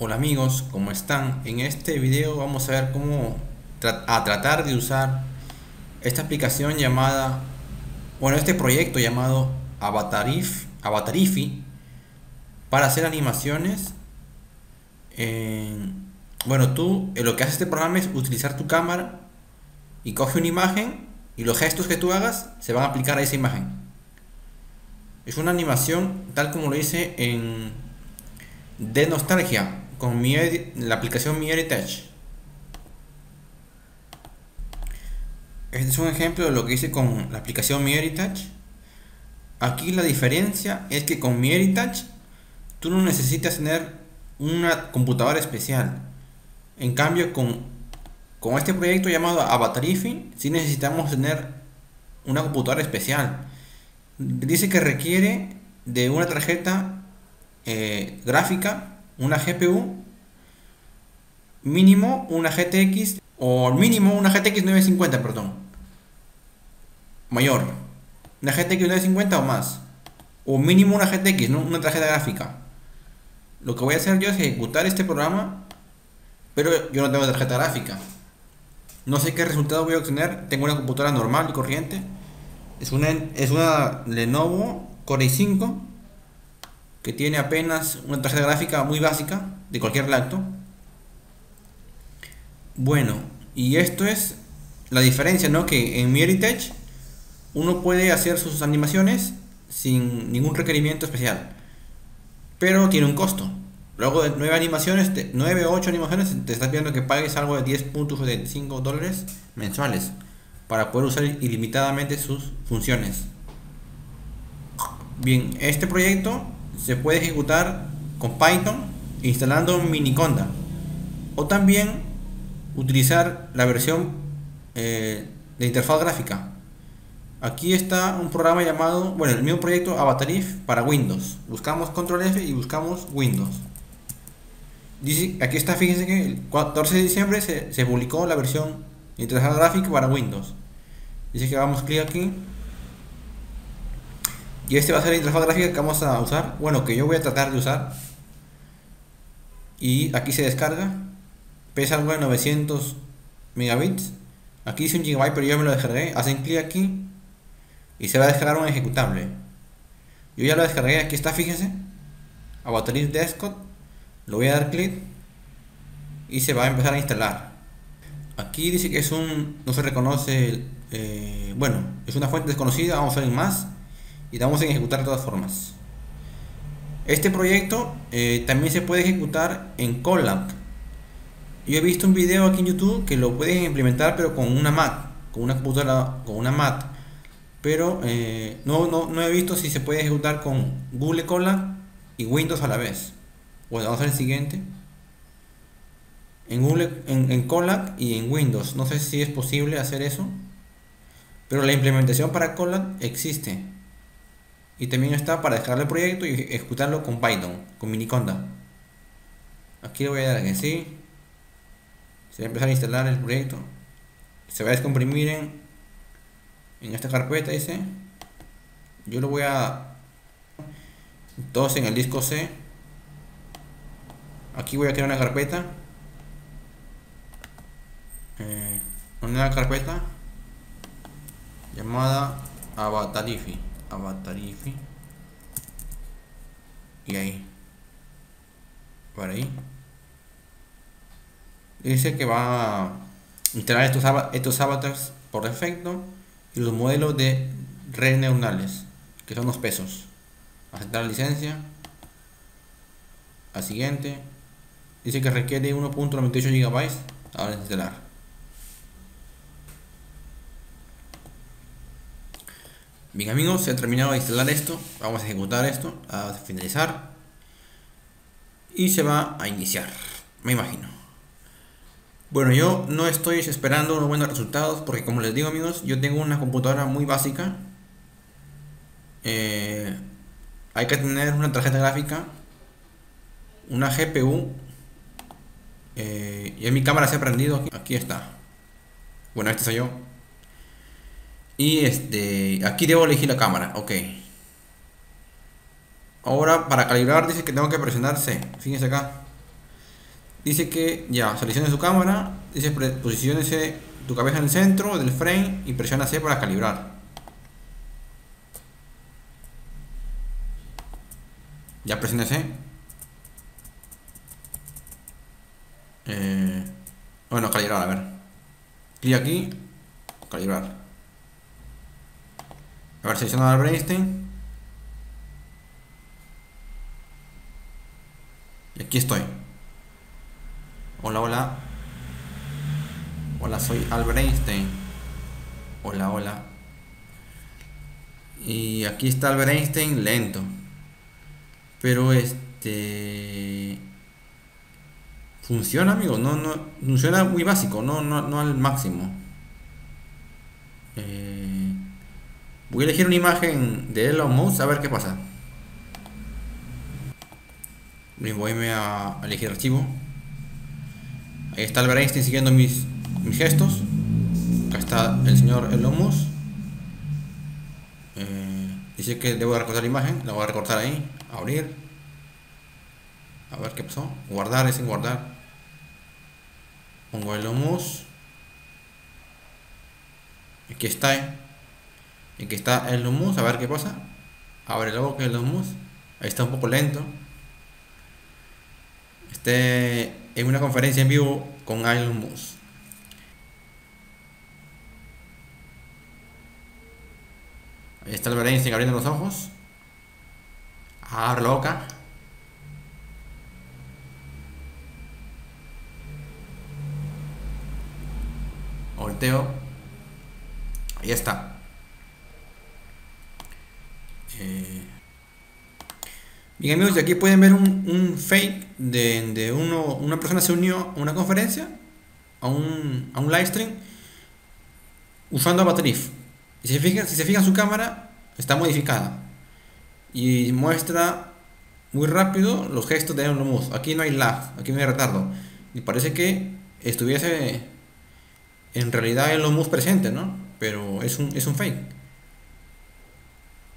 Hola amigos, ¿cómo están? En este video vamos a ver cómo a tratar de usar esta aplicación llamada, bueno, este proyecto llamado Avatarif, Avatarifi para hacer animaciones. bueno, tú eh, lo que hace este programa es utilizar tu cámara y coge una imagen y los gestos que tú hagas se van a aplicar a esa imagen. Es una animación tal como lo hice en de nostalgia con mi la aplicación Mi Heritage. Este es un ejemplo de lo que hice con la aplicación Mi Heritage. Aquí la diferencia es que con Mi Heritage tú no necesitas tener una computadora especial. En cambio con, con este proyecto llamado Avatarifi sí necesitamos tener una computadora especial. Dice que requiere de una tarjeta eh, gráfica una GPU, mínimo una GTX, o mínimo una GTX 950, perdón. Mayor. Una GTX 950 o más. O mínimo una GTX, ¿no? una tarjeta gráfica. Lo que voy a hacer yo es ejecutar este programa, pero yo no tengo tarjeta gráfica. No sé qué resultado voy a obtener. Tengo una computadora normal y corriente. Es una, es una Lenovo Core i5 que tiene apenas una tarjeta gráfica muy básica de cualquier lacto. Bueno, y esto es la diferencia, ¿no? Que en Heritage uno puede hacer sus animaciones sin ningún requerimiento especial, pero tiene un costo. Luego de nueve animaciones, nueve o ocho animaciones, te estás pidiendo que pagues algo de 10.75 dólares mensuales para poder usar ilimitadamente sus funciones. Bien, este proyecto se puede ejecutar con Python instalando Miniconda. O también utilizar la versión eh, de interfaz gráfica. Aquí está un programa llamado bueno el mismo proyecto Avatarif para Windows. Buscamos control F y buscamos Windows. Dice, aquí está fíjense que el 14 de diciembre se, publicó la versión de interfaz gráfica para Windows. Dice que vamos clic aquí y este va a ser la interfaz gráfica que vamos a usar. Bueno, que yo voy a tratar de usar. Y aquí se descarga. Pesa algo de 900 megabits. Aquí dice un gigabyte, pero yo me lo descargué. Hacen clic aquí. Y se va a descargar un ejecutable. Yo ya lo descargué. Aquí está, fíjense. Avatar Desktop. Lo voy a dar clic. Y se va a empezar a instalar. Aquí dice que es un... No se reconoce... Eh, bueno, es una fuente desconocida. Vamos a ver más y damos en ejecutar de todas formas. Este proyecto eh, también se puede ejecutar en Colab. Yo he visto un video aquí en YouTube que lo puedes implementar pero con una Mac, con una computadora, con una Mac. Pero eh, no, no, he visto si se puede ejecutar con Google Colab y Windows a la vez. Bueno, vamos al siguiente. En Google, en Colab y en Windows. No sé si es posible hacer eso. Pero la implementación para Colab existe. Y también está para descargar el proyecto y ejecutarlo con Python, con Miniconda. Aquí le voy a dar que sí. Se va a empezar a instalar el proyecto. Se va a descomprimir en, en esta carpeta, dice. Yo lo voy a... Entonces en el disco C. Aquí voy a crear una carpeta. Eh, una carpeta llamada Avatarifi. Avatarifi y ahí. Por ahí. Dice que va a instalar estos, estos avatars por defecto y los modelos de redes neuronales que son los pesos. Aceptar la licencia. A siguiente. Dice que requiere 1.98 GB ahora instalar Bien amigos, se ha terminado de instalar esto, vamos a ejecutar esto, a finalizar y se va a iniciar, me imagino. Bueno, yo no estoy esperando unos buenos resultados porque como les digo amigos, yo tengo una computadora muy básica. Eh, hay que tener una tarjeta gráfica, una GPU eh, y en mi cámara se ha prendido, aquí, aquí está. Bueno, este soy yo. Y este, aquí debo elegir la cámara, ok. Ahora para calibrar dice que tengo que presionar C. Fíjense acá. dice que ya, seleccione su cámara, dice posiciónese tu cabeza en el centro del frame y presiona C para calibrar. Ya presioné C. Eh, bueno, calibrar, a ver. Clic aquí, calibrar. A ver, selecciono al Brainstein. Y aquí estoy. Hola, hola. Hola, soy Albert Einstein. Hola, hola. Y aquí está Albert Einstein lento. Pero este funciona, amigo. No, no, funciona muy básico, no, no, al máximo. Voy a elegir una imagen de Elon Musk a ver qué pasa. Voy a elegir archivo. Ahí está Albert Einstein siguiendo mis, mis gestos. Acá está el señor Elon Musk. Eh, dice que debo recortar la imagen. La voy a recortar ahí. Abrir. A ver qué pasó. Guardar es sin guardar. Pongo Elon Musk. Aquí está. Eh. Aquí está Elon Musk. A ver qué pasa. Abre la boca Elon Musk. Ahí está un poco lento. Este en una conferencia en vivo con Elon Musk. Ahí está el Einstein abriendo los ojos. Abre la boca. Volteo. Ahí está. Bien amigos, y aquí pueden ver un, fake de, uno, una persona se unió a una conferencia, a un, a un live stream, usando Abatrif. Y si se, fijan, si se fijan su cámara, está modificada. Y muestra muy rápido los gestos de Elon Musk. Aquí no hay lag, aquí no hay retardo. Y parece que estuviese en realidad Elon Musk presente, ¿no? Pero es un, es un fake.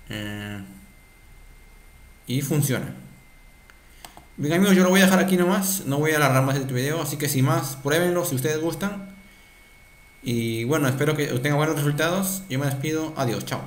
Eh, y funciona. Bien amigos, yo lo voy a dejar aquí nomás, no voy a alargar más este video, así que sin más, pruébenlo si ustedes gustan. Y bueno, espero que tengan buenos resultados. Yo me despido, adiós, chao.